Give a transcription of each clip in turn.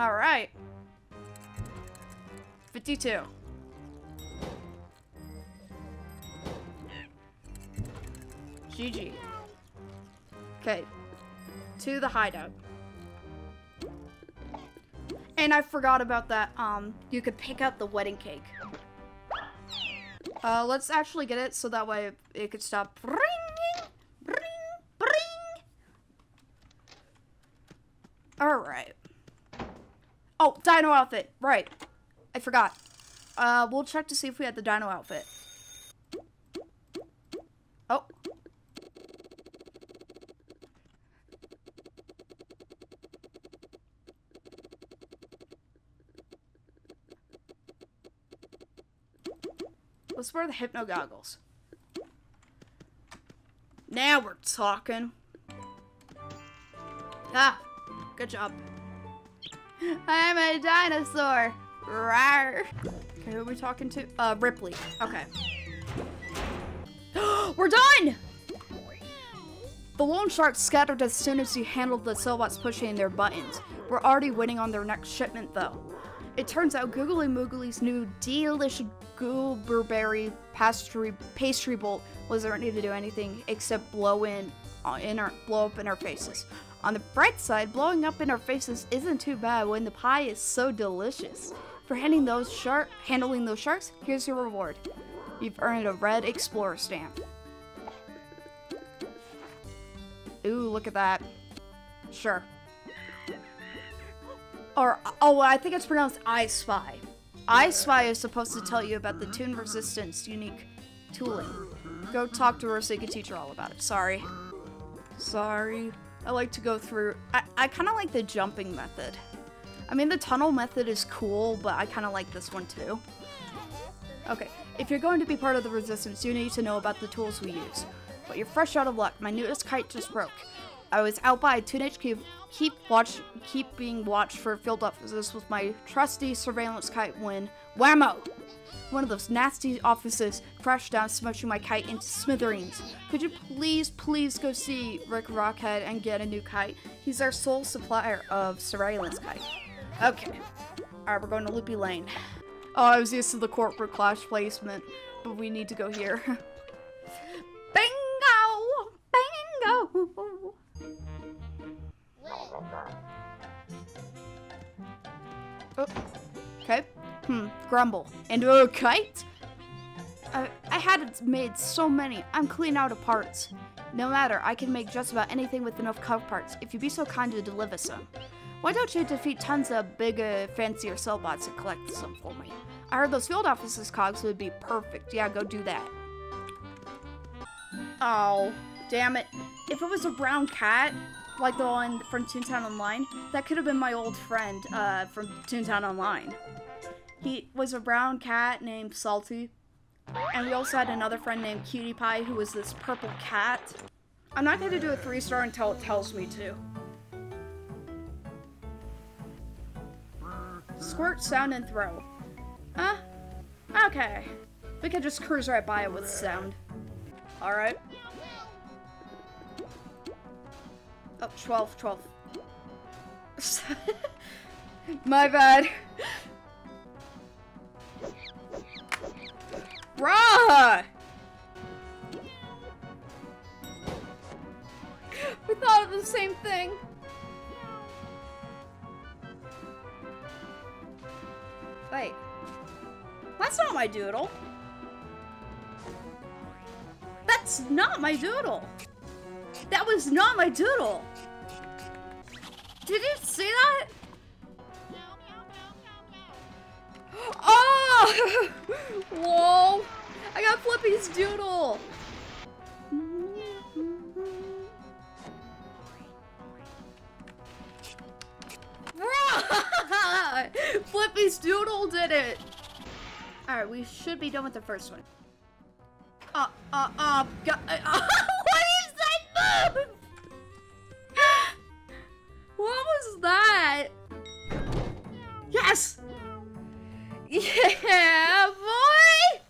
All right. 52. GG. Okay. To the hideout. And I forgot about that. Um, you could pick up the wedding cake. Uh, let's actually get it so that way it could stop ringing, ring, ring. All right. Oh, dino outfit. Right. I forgot. Uh, we'll check to see if we had the dino outfit. Oh. Let's wear the hypno goggles. Now we're talking. Ah, good job. I'm a dinosaur. Rawr. Okay, who are we talking to? Uh, Ripley. Okay. we're done! The loan sharks scattered as soon as you handled the Sellbots pushing their buttons. We're already waiting on their next shipment, though. It turns out Googly Moogly's new delicious gooberberry pastry pastry bolt wasn't ready to do anything except blow in, uh, in our blow up in our faces. On the bright side, blowing up in our faces isn't too bad when the pie is so delicious. For handling those shark handling those sharks, here's your reward. You've earned a red explorer stamp. Ooh, look at that. Sure. Or, oh, I think it's pronounced I Spy. Ai Spai is supposed to tell you about the Toon Resistance unique tooling. Go talk to her so you can teach her all about it. Sorry. Sorry. I like to go through... I, I kind of like the jumping method. I mean, the tunnel method is cool, but I kind of like this one too. Okay, if you're going to be part of the Resistance, you need to know about the tools we use. But you're fresh out of luck. My newest kite just broke. I was out by Toon HQ keep watch keep being watched for field officers with my trusty surveillance kite when whammo! One of those nasty officers crashed down, smashing my kite into smithereens. Could you please, please go see Rick Rockhead and get a new kite? He's our sole supplier of surveillance kite. Okay. Alright, we're going to Loopy Lane. Oh, I was used to the corporate clash placement, but we need to go here. Bingo! Bingo! Okay. Hmm, grumble. And a kite? I, I had made so many. I'm clean out of parts. No matter, I can make just about anything with enough cover parts, if you'd be so kind to deliver some. Why don't you defeat tons of bigger, fancier bots and collect some for me? I heard those field officers cogs would be perfect. Yeah, go do that. Oh, damn it. If it was a brown cat, like the one from Toontown Online, that could have been my old friend uh, from Toontown Online. He was a brown cat named Salty, and we also had another friend named Cutie Pie who was this purple cat. I'm not going to do a three star until it tells me to. Squirt, sound, and throw. Huh? Okay. We could just cruise right by it with sound. Alright. Oh, 12, 12. My bad. Bruh! We thought of the same thing. Wait. That's not my doodle. That's not my doodle. That was not my doodle. Did you see that? Oh! Whoa! I got Flippy's doodle! Flippy's doodle did it! Alright, we should be done with the first one. Uh, uh, uh, uh, uh what is that move? What was that? Yes! Yeah, boy!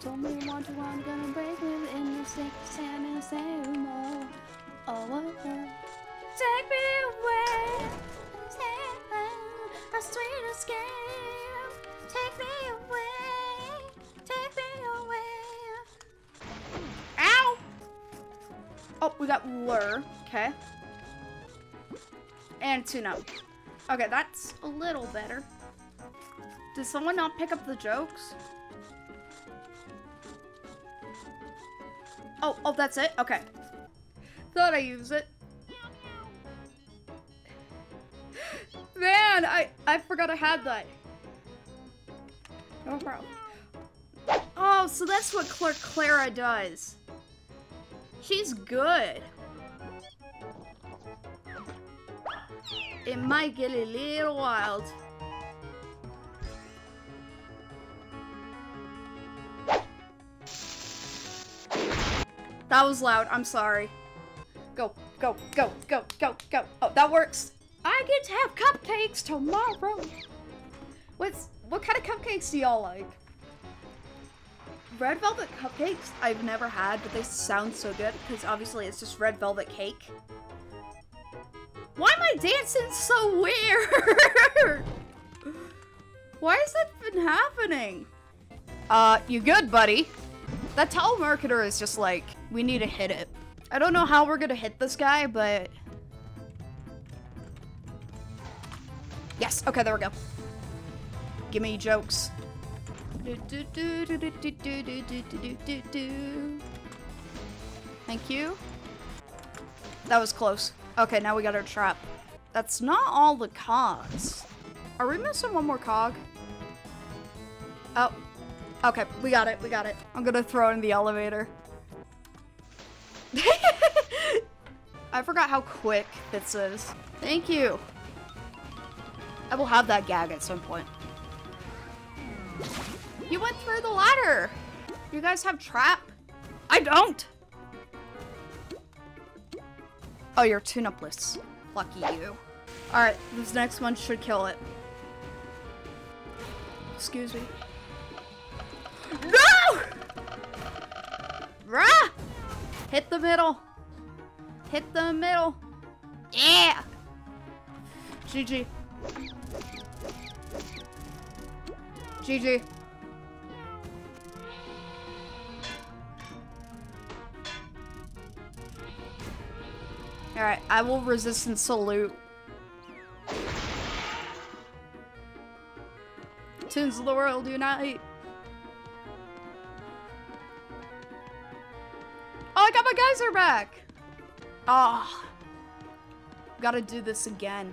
Told me you want, gonna break within the six and same. Oh, oh, oh. Take me away, a sweet escape. Take me away, take me Oh, we got lure. Okay. And Toon-Up. Okay, that's a little better. Did someone not pick up the jokes? Oh, oh, that's it? Okay. Thought I used it. Man, I, I forgot I had that. No problem. Oh, so that's what Cla Clara does. She's good. It might get a little wild. That was loud. I'm sorry. Go, go, go, go, go, go. Oh, that works. I get to have cupcakes tomorrow. What's what kind of cupcakes do y'all like? Red velvet cupcakes I've never had, but they sound so good because obviously it's just red velvet cake. Why am I dancing so weird? Why has that been happening? Uh, you good, buddy? That telemarketer is just like, we need to hit it. I don't know how we're gonna hit this guy, but... Yes, okay, there we go. Give me jokes. Thank you. That was close. Okay, now we got our trap. That's not all the cogs. Are we missing one more cog? Oh. Okay, we got it, we got it. I'm gonna throw it in the elevator. I forgot how quick this is. Thank you. I will have that gag at some point. You went through the ladder. You guys have trap? I don't. Oh, you're toon-upless. Lucky you. Alright, this next one should kill it. Excuse me. No! Rah! Hit the middle. Hit the middle. Yeah! GG. GG. Alright, I will resistance salute. Toons of the world unite. Oh, I got my geyser back. Ah. Oh. Gotta do this again.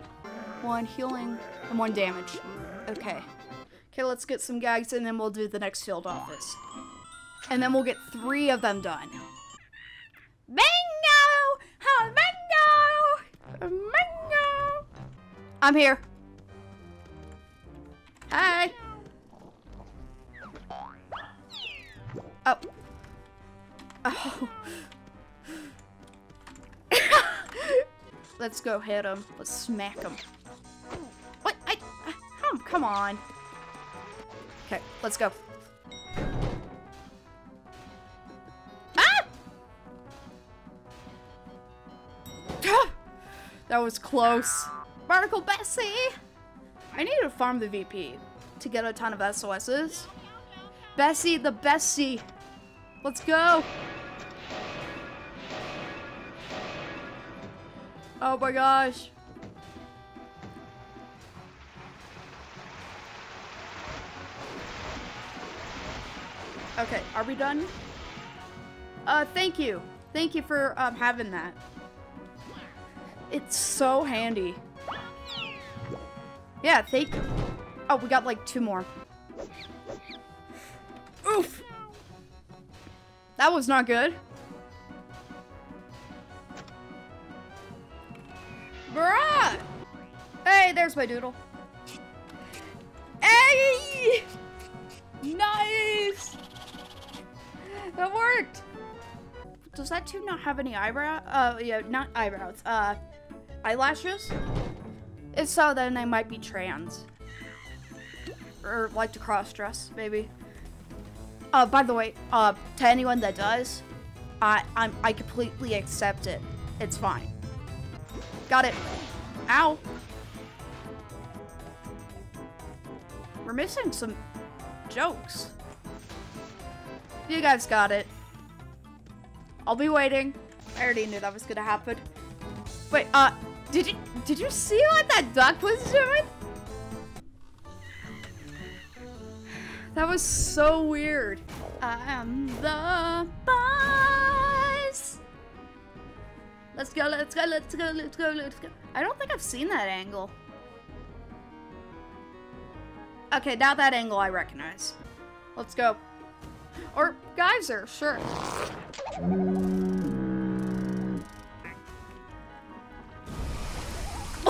One healing and one damage. Okay. Okay, let's get some gags and then we'll do the next field office. And then we'll get three of them done. Bingo! Bingo! Bingo! I'm here. Hi. Oh. Oh. Let's go hit him. Let's smack him. What? I, I come, come on. Okay, let's go. Ah! that was close. Barnacle Bessie! I need to farm the VP to get a ton of SOSs. Bessie, the Bessie. Let's go. Oh my gosh. Okay, are we done? Uh, thank you. Thank you for um, having that. It's so handy. Yeah, thank you. Oh, we got like two more. Oof! That was not good. Bruh! Hey, there's my doodle. Hey! Nice! That worked! Does that too not have any eyebrow? Uh, yeah, not eyebrows. Uh, eyelashes? If so, then they might be trans. Or like to cross-dress, maybe. Uh, by the way, uh, to anyone that does, I, I'm, I completely accept it. It's fine. Got it. Ow. We're missing some jokes. You guys got it. I'll be waiting. I already knew that was gonna happen. Wait, uh, did you did you see what that duck was doing? That was so weird. I'm the boss. Let's go, let's go, let's go, let's go, let's go. I don't think I've seen that angle. Okay, now that angle I recognize. Let's go. Or geyser, sure.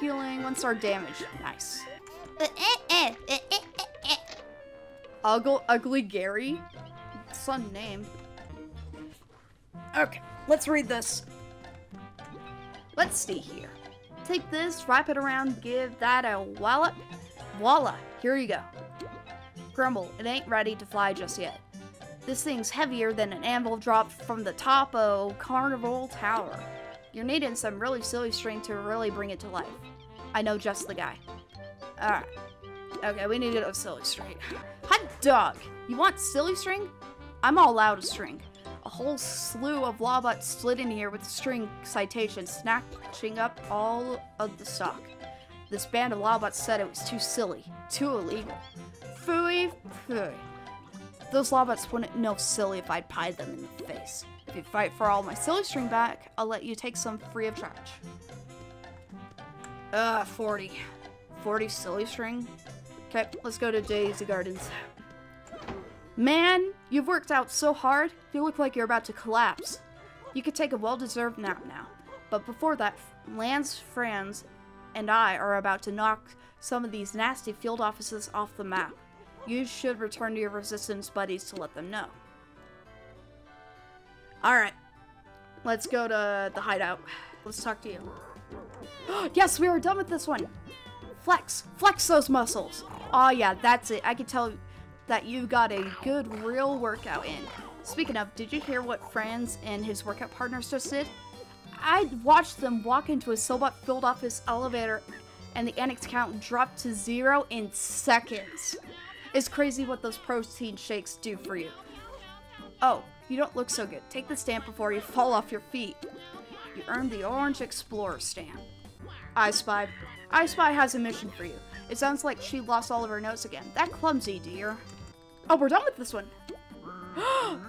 healing, one star damage. Nice. Uh, eh, eh, eh, ugly, ugly Gary? Son name. Okay, let's read this. Let's see here. Take this, wrap it around, give that a wallop. Voila, here you go. Grumble, it ain't ready to fly just yet. This thing's heavier than an anvil dropped from the top of Carnival Tower. You're needing some really silly string to really bring it to life. I know just the guy. Alright. Okay, we need a silly string. Hot dog! You want silly string? I'm all out of string. A whole slew of lawbots slid in here with string citations, snatching up all of the stock. This band of lawbots said it was too silly, too illegal. Phooey, phooey. Those lawbots wouldn't know silly if I'd pied them in the face. If you fight for all my silly string back, I'll let you take some free of charge. Uh, 40. 40 silly string? Okay, let's go to Daisy Gardens. Man, you've worked out so hard, you look like you're about to collapse. You could take a well-deserved nap now. But before that, Lance Franz and I are about to knock some of these nasty field offices off the map. You should return to your resistance buddies to let them know. Alright. Let's go to the hideout. Let's talk to you. yes, we were done with this one. Flex. Flex those muscles. Oh yeah, that's it. I can tell that you got a good real workout in. Speaking of, did you hear what Franz and his workout partners just did? I watched them walk into a Sellbot filled office elevator and the annex count dropped to zero in seconds. It's crazy what those protein shakes do for you. Oh, you don't look so good. Take the stamp before you fall off your feet. You earned the Orange Explorer stamp. Ai Spai. Ai Spai has a mission for you. It sounds like she lost all of her notes again. That clumsy, dear. Oh, we're done with this one.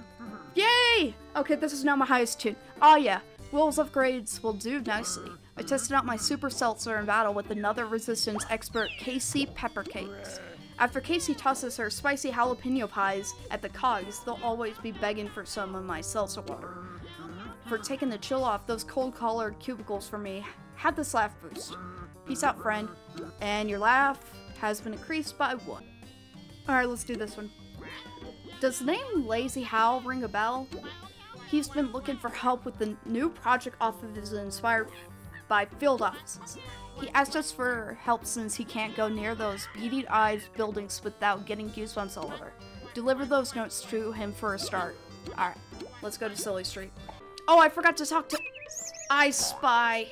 Yay! Okay, this is now my highest tune. Oh yeah, Will's upgrades will do nicely. I tested out my super seltzer in battle with another resistance expert, Casey Peppercakes. After Casey tosses her spicy jalapeno pies at the cogs, they'll always be begging for some of my seltzer water. For taking the chill off those cold-collared cubicles for me, had this laugh boost. Peace out, friend. And your laugh has been increased by one. Alright, let's do this one. Does the name Lazy Hal ring a bell? He's been looking for help with the new project off of his inspired by field offices. He asked us for help since he can't go near those beady eyed buildings without getting goosebumps all over. Deliver those notes to him for a start. Alright, let's go to Silly Street. Oh, I forgot to talk to Ai Spai.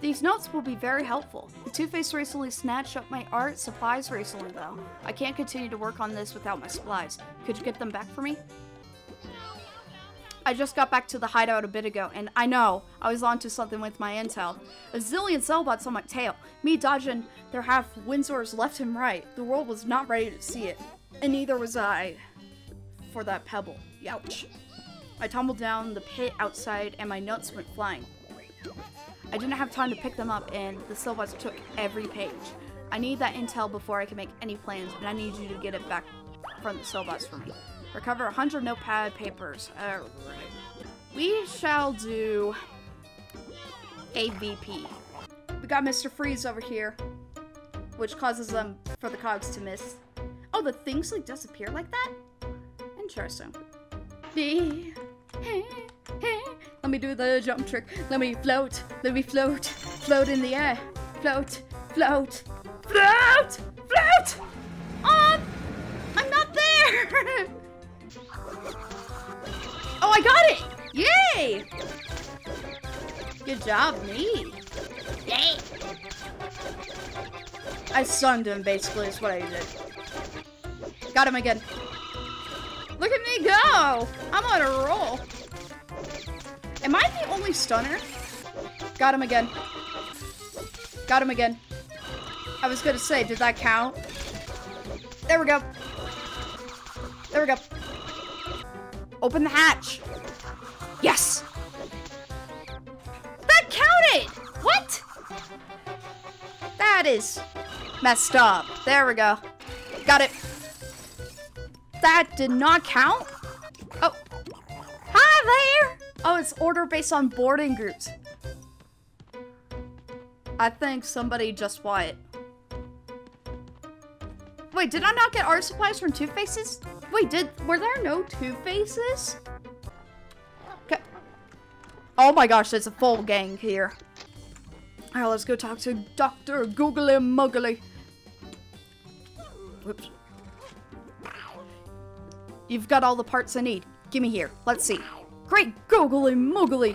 These notes will be very helpful. The Two-Face recently snatched up my art supplies recently, though. I can't continue to work on this without my supplies. Could you get them back for me? I just got back to the hideout a bit ago, and I know, I was onto something with my intel. A zillion Sellbots on my tail, me dodging their half Windsors left and right. The world was not ready to see it, and neither was I for that pebble. Youch. I tumbled down the pit outside, and my notes went flying. I didn't have time to pick them up, and the Sellbots took every page. I need that intel before I can make any plans, and I need you to get it back from the Sellbots for me. Recover 100 notepad papers. Alright. We shall do a VP. We got Mr. Freeze over here. which causes them for the cogs to miss. Oh, the things like disappear like that? Interesting. Let me do the jump trick. Let me float. Let me float. Float in the air. Float. Float. Float! Float! Oh! I'm not there! oh, I got it! Yay! Good job, me. Yay! I stunned him, basically, is what I did. Got him again. Look at me go! I'm on a roll. Am I the only stunner? Got him again. Got him again. I was gonna say, did that count? There we go. There we go. Open the hatch. Yes! That counted! What? That is messed up. There we go. Got it. That did not count? Oh. Hi there! Oh, it's order based on boarding groups. I think somebody just bought it. Wait, did I not get art supplies from Two Faces? Wait, did were there no Two Faces? Okay. Oh my gosh, there's a full gang here. Alright, let's go talk to Dr. Googly Muggly. Whoops. You've got all the parts I need. Give me here. Let's see. Great googly muggly.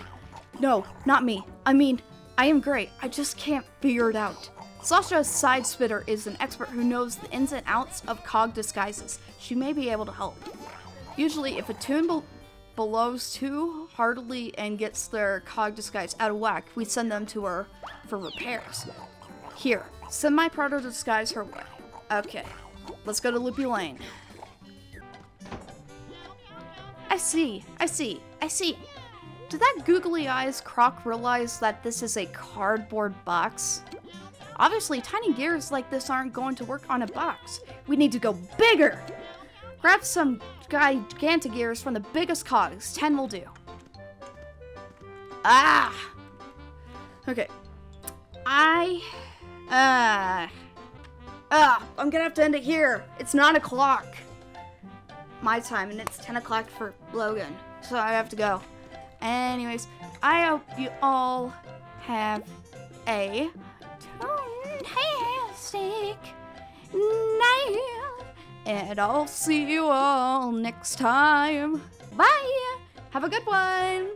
No, not me. I mean, I am great. I just can't figure it out. Sasha Sidespitter is an expert who knows the ins and outs of cog disguises. She may be able to help. Usually, if a toon be blows too heartily and gets their cog disguise out of whack, we send them to her for repairs. Here, send my proto disguise her way. Okay, let's go to Loopy Lane. I see, I see, I see. Did that googly eyes croc realize that this is a cardboard box? Obviously, tiny gears like this aren't going to work on a box. We need to go bigger! Grab some gigantic gears from the biggest cogs. 10 will do. Ah! Okay. I... Uh... Ah, I'm gonna have to end it here. It's 9 o'clock. My time, and it's 10 o'clock for Logan. So I have to go. Anyways, I hope you all have a fantastic night. And I'll see you all next time. Bye. Have a good one.